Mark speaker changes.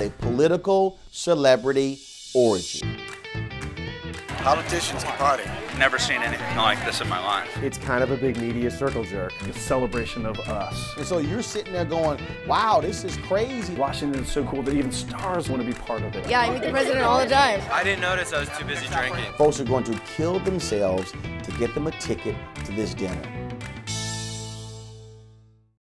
Speaker 1: a political celebrity orgy.
Speaker 2: Politicians can party.
Speaker 3: Never seen anything like this in my life.
Speaker 4: It's kind of a big media circle jerk.
Speaker 5: A celebration of us.
Speaker 1: And so you're sitting there going, wow, this is crazy.
Speaker 5: Washington is so cool that even stars want to be part of it.
Speaker 6: Yeah, I meet the president all the time.
Speaker 7: I didn't notice I was too busy drinking.
Speaker 1: Folks are going to kill themselves to get them a ticket to this dinner.